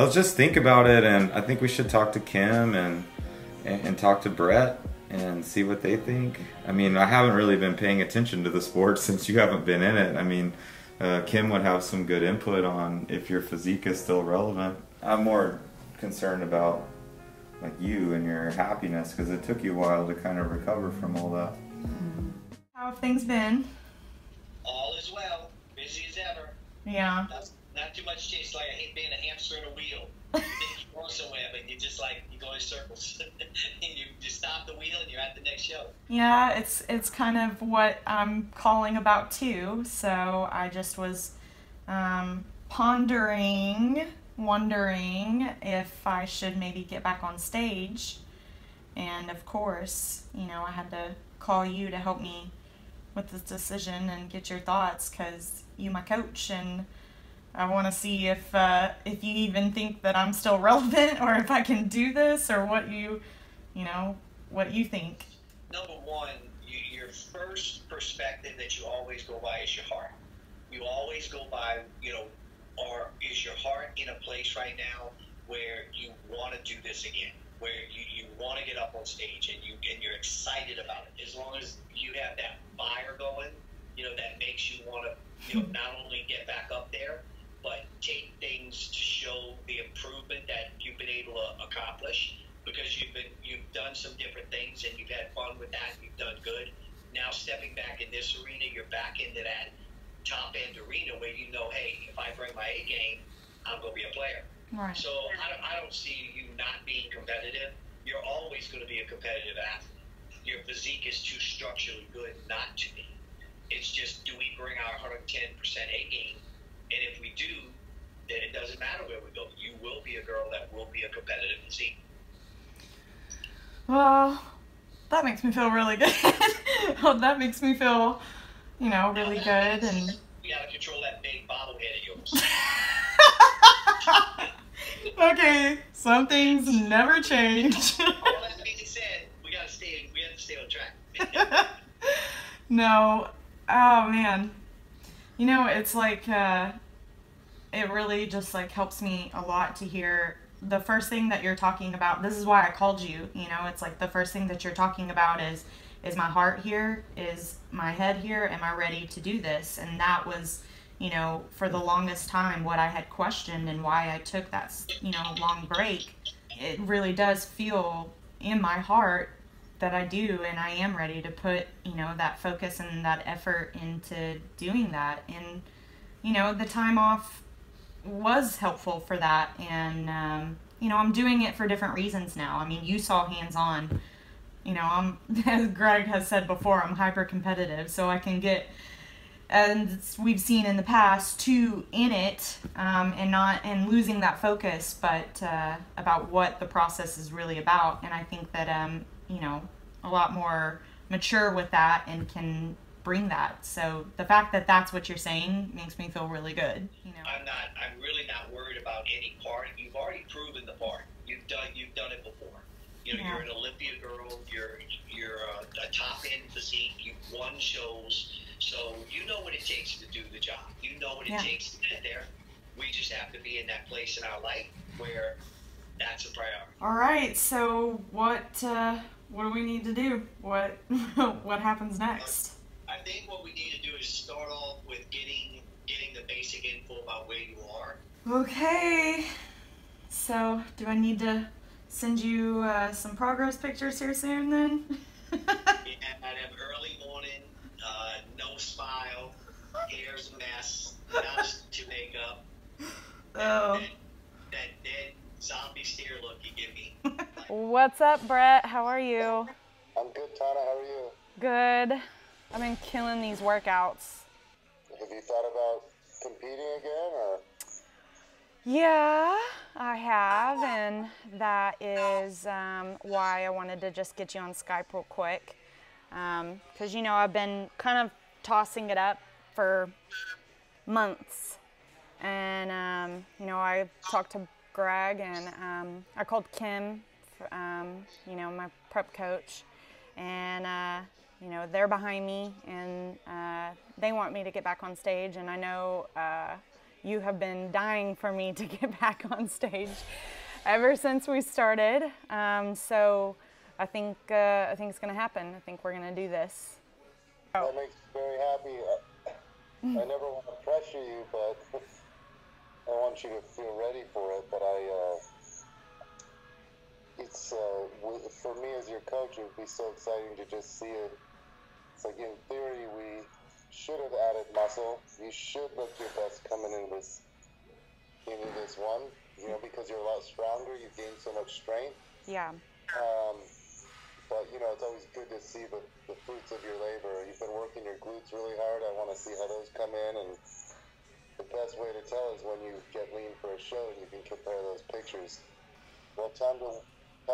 I was just think about it, and I think we should talk to Kim and, and and talk to Bret and see what they think. I mean, I haven't really been paying attention to the sport since you haven't been in it. I mean, uh, Kim would have some good input on if your physique is still relevant. I'm more concerned about like you and your happiness because it took you a while to kind of recover from all that. How have things been? All is well. Busy as ever. Yeah. Not, too much change. Like I hate being a hamster in a wheel. You think you're going somewhere, but you just like you go in circles, and you just stop the wheel, and you're at the next show. Yeah, it's it's kind of what I'm calling about too. So I just was um, pondering, wondering if I should maybe get back on stage. And of course, you know, I had to call you to help me with this decision and get your thoughts because you my coach and I want to see if uh, if you even think that I'm still relevant or if I can do this or what you, you know, what you think. Number one, you, your first perspective that you always go by is your heart. You always go by, you know, or is your heart in a place right now where you want to do this again, where you, you want to get up on stage and you and you're excited about it. As long as you have that fire going, you know, that makes you want to, you know, not only get back up there, but take things to show the improvement that you've been able to accomplish because you've been you've done some different things and you've had fun with that. You've done good. Now stepping back in this arena, you're back into that top end arena where you know, hey, if I bring my A game, I'm going to be a player. Right. So I don't, I don't see you not being competitive. You're always going to be a competitive athlete. Your physique is too structurally good not to be. It's just, do we bring our 110% A game? And if we do, then it doesn't matter where we go. You will be a girl that will be a competitive physique. Well, that makes me feel really good. well, that makes me feel, you know, really good and You got to control that big bobblehead of yours. okay, some things never change. All that being said, we got to stay. We have to stay on track. no, oh man, you know it's like uh, it really just like helps me a lot to hear the first thing that you're talking about. This is why I called you. You know, it's like the first thing that you're talking about is is my heart here, is my head here, am I ready to do this? And that was you know, for the longest time, what I had questioned and why I took that, you know, long break, it really does feel in my heart that I do and I am ready to put, you know, that focus and that effort into doing that. And, you know, the time off was helpful for that. And, um, you know, I'm doing it for different reasons now. I mean, you saw hands on. You know, I'm, as Greg has said before, I'm hyper competitive, so I can get and we've seen in the past too in it um, and not and losing that focus but uh, about what the process is really about and i think that um, you know a lot more mature with that and can bring that so the fact that that's what you're saying makes me feel really good you know I'm not. I'm really not worried about any part. You've already proven the part. You've done. You've done it before. You know, Yeah. you're an Olympia girl. You're you're a, a top end physique. You've won shows, so you know what it takes to do the job. You know what it Yeah. takes to get there. We just have to be in that place in our life where that's a priority. all right so what uh, what do we need to do what what happens next I think what we need to do is start off with getting getting the basic info about where you are. Okay. So, do I need to send you uh, some progress pictures here soon then? And I'd have early morning, uh, no smile, hair's a mess, not to makeup. oh. That, that dead zombie stare look you give me. What's up, Bret? How are you? I'm good, Tawna. How are you? Good. I've been killing these workouts. Have you thought about competing again, or Yeah, I have, and that is um, why I wanted to just get you on Skype real quick. Because, you know, I've been kind of tossing it up for months. And, um, you know, I talked to Greg and um, I called Kim, um, you know, my prep coach. And, uh, you know, they're behind me and uh, they want me to get back on stage. And I know, uh, you have been dying for me to get back on stage ever since we started. Um, so I think uh, I think it's going to happen. I think we're going to do this. That makes me very happy. I, never want to pressure you, but I want you to feel ready for it. But I, uh, it's uh, for me as your coach, it would be so exciting to just see it. It's like in theory, we should have added muscle. You should look your best coming in this into this one. You know, because you're a lot stronger. You gain so much strength. Yeah. Um, but you know, it's always good to see the, the fruits of your labor. You've been working your glutes really hard. I want to see how those come in, and the best way to tell is when you get lean for a show and you can compare those pictures. Well, time to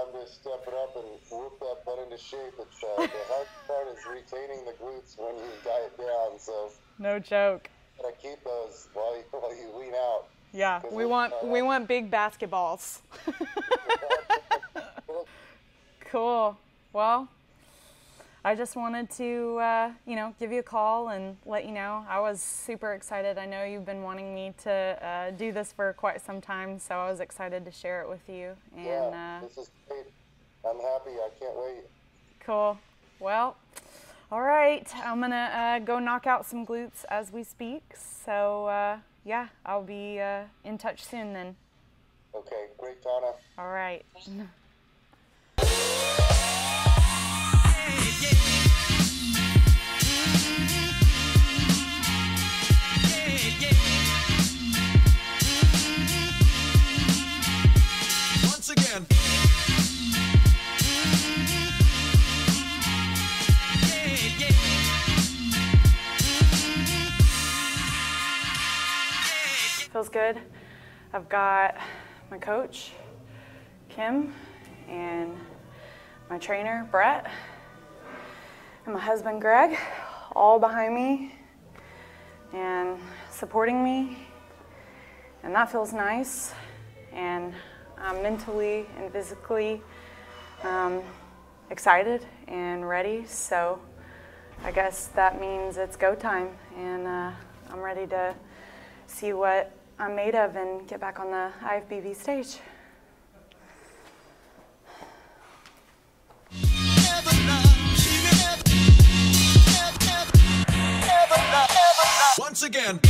to step it up and whoop that butt into shape. It's uh, the hard part is retaining the glutes when you diet down. So No joke. gotta keep those while you, while you lean out. Yeah, we want we want big basketballs. cool. Well, I just wanted to, uh, you know, give you a call and let you know. I was super excited. I know you've been wanting me to uh, do this for quite some time, so I was excited to share it with you. And yeah, uh, this is great. I'm happy. I can't wait. cool. Well, all right. I'm gonna uh, go knock out some glutes as we speak. So uh, yeah, I'll be uh, in touch soon then. Okay, great, Tawna. All right. Feels good. I've got my coach, Kim, and my trainer, Bret, and my husband, Greg, all behind me and supporting me. And that feels nice. And I'm mentally and physically um, excited and ready. So I guess that means it's go time. And uh, I'm ready to see what I'm made of and get back on the IFBB stage. Once again.